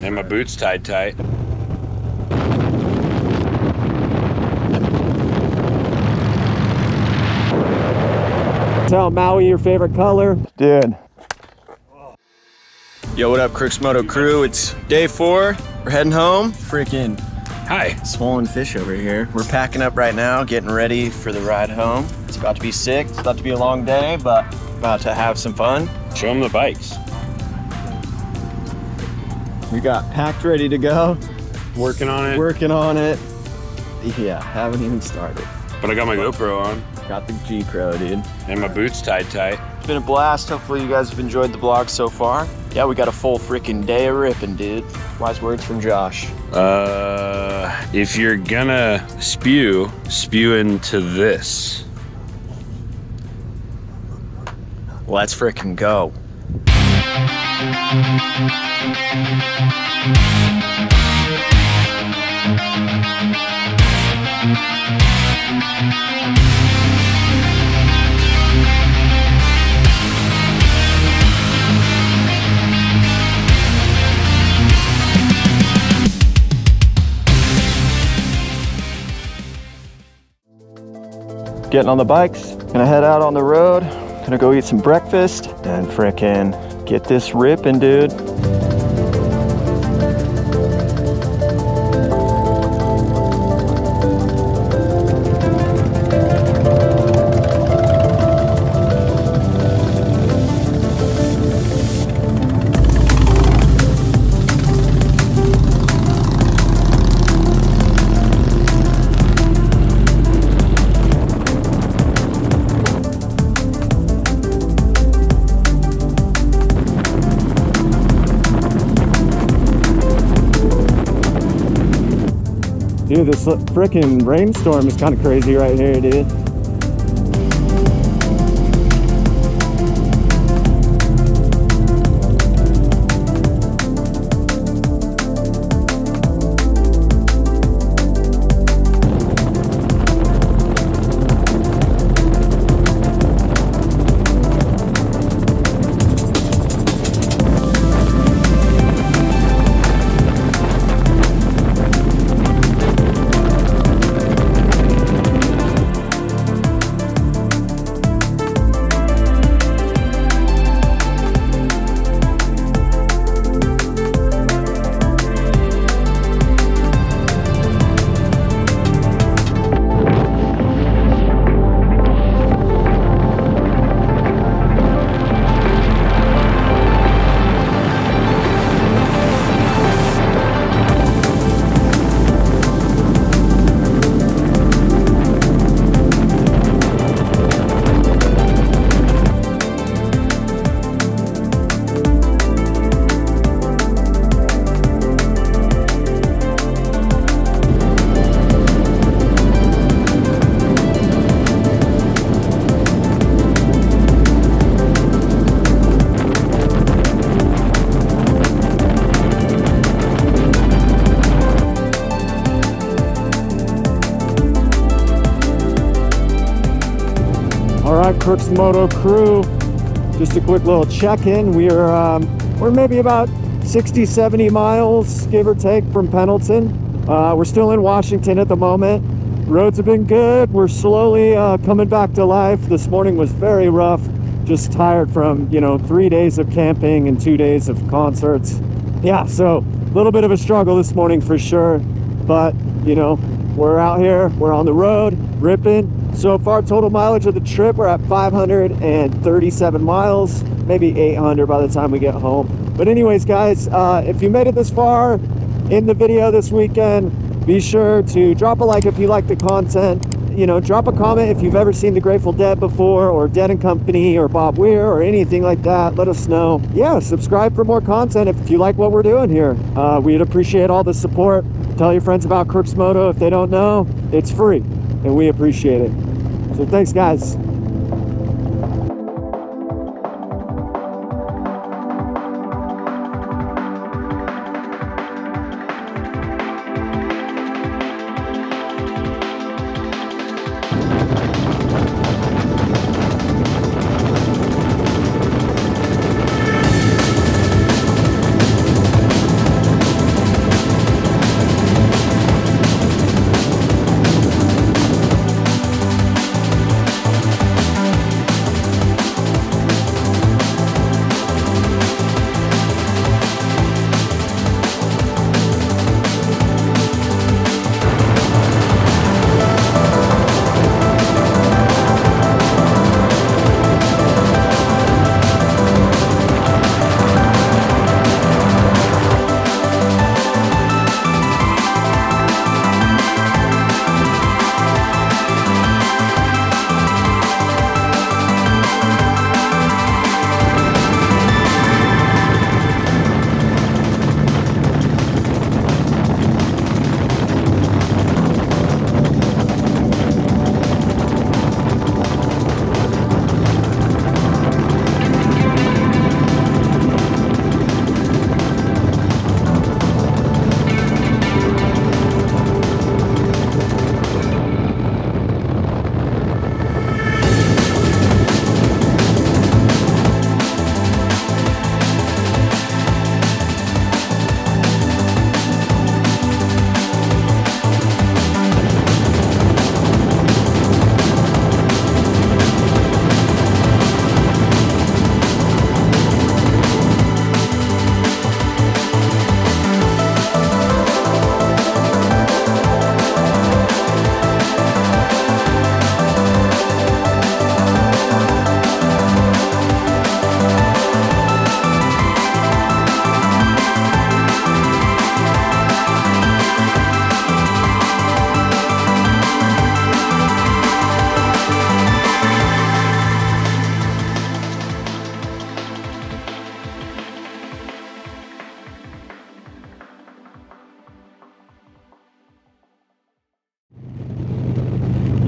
And my boots tied tight. Tell Maui your favorite color. Dude. Yo, what up, Crooks Moto crew? It's day four. We're heading home. Freaking Hi. swollen fish over here. We're packing up right now, getting ready for the ride home. It's about to be sick. It's about to be a long day, but about to have some fun. Show them the bikes. We got packed ready to go. Working on it. Working on it. Yeah, haven't even started. But I got my GoPro on. Got the G Crow, dude. And my boots tied tight. It's been a blast. Hopefully you guys have enjoyed the vlog so far. Yeah, we got a full freaking day of ripping, dude. Wise words from Josh. Uh, if you're gonna spew, spew into this. Let's freaking go. Getting on the bikes, gonna head out on the road, gonna go eat some breakfast and frickin' get this ripping, dude. Dude, this freaking rainstorm is kind of crazy right here, dude. Crooks Moto crew, just a quick little check-in. We are, um, we're maybe about 60, 70 miles, give or take, from Pendleton. Uh, we're still in Washington at the moment. Roads have been good. We're slowly uh, coming back to life. This morning was very rough. Just tired from, you know, three days of camping and two days of concerts. Yeah, so a little bit of a struggle this morning for sure. But, you know, we're out here, we're on the road, ripping. So far, total mileage of the trip, we're at 537 miles, maybe 800 by the time we get home. But anyways, guys, uh, if you made it this far in the video this weekend, be sure to drop a like if you like the content. You know, drop a comment if you've ever seen the Grateful Dead before, or Dead and Company, or Bob Weir, or anything like that. Let us know. Yeah, subscribe for more content if you like what we're doing here. Uh, we'd appreciate all the support. Tell your friends about Crooks Moto if they don't know. It's free, and we appreciate it. So thanks, guys.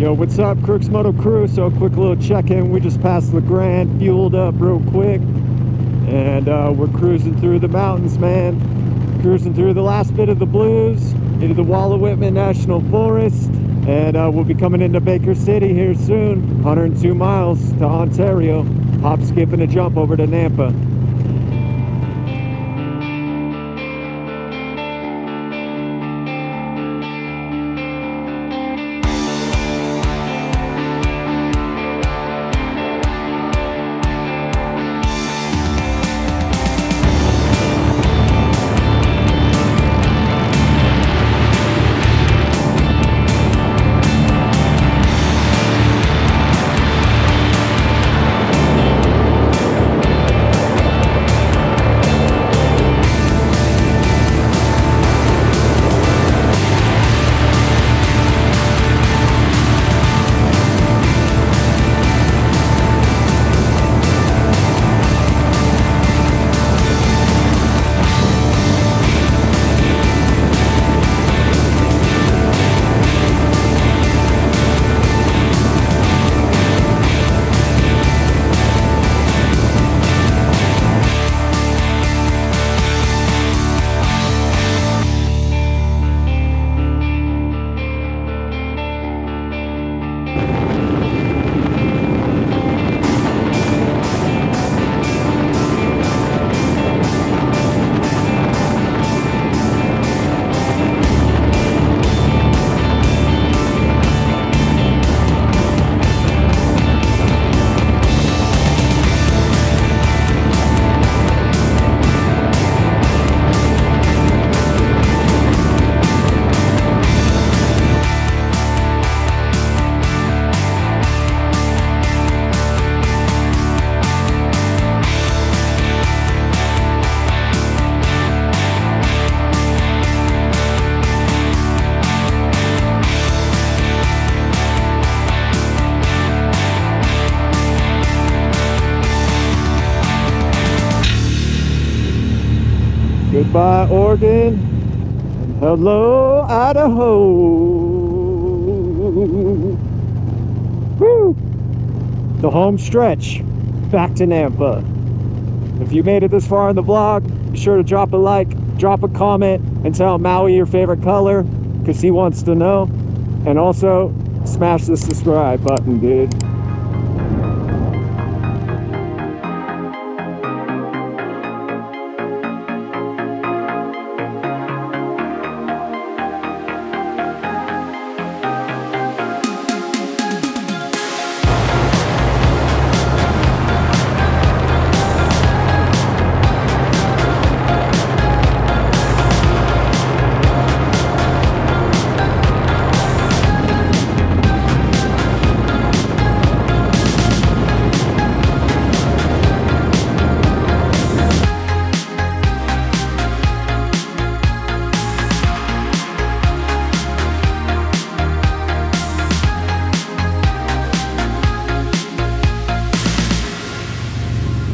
Yo, what's up, Crooks Moto Crew? So, quick little check-in. We just passed the Grand, fueled up real quick, and uh, we're cruising through the mountains, man. Cruising through the last bit of the blues into the Wallowa Whitman National Forest, and uh, we'll be coming into Baker City here soon. 102 miles to Ontario. Hop, skip, and a jump over to Nampa. Goodbye, Oregon. Hello, Idaho. Woo! The home stretch. Back to Nampa. If you made it this far in the vlog, be sure to drop a like, drop a comment, and tell Maui your favorite color, because he wants to know. And also, smash the subscribe button, dude.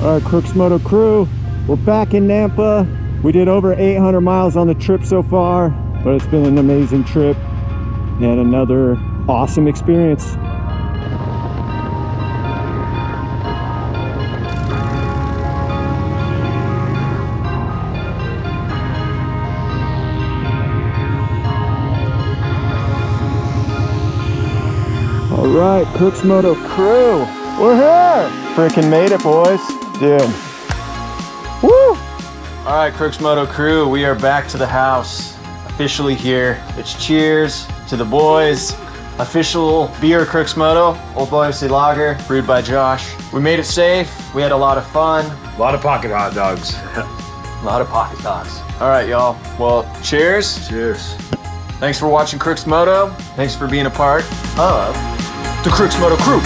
All right, Crooks Moto crew, we're back in Nampa. We did over 800 miles on the trip so far, but it's been an amazing trip and another awesome experience. All right, Crooks Moto crew, we're here. Freaking made it, boys. Dude. Woo! All right, Crooks Moto crew, we are back to the house. Officially here. It's cheers to the boys. Official beer Crooks Moto, Old Boise Lager, brewed by Josh. We made it safe. We had a lot of fun. A lot of pocket hot dogs. A lot of pocket dogs. All right, y'all. Well, cheers. Cheers. Thanks for watching Crooks Moto. Thanks for being a part of the Crooks Moto crew.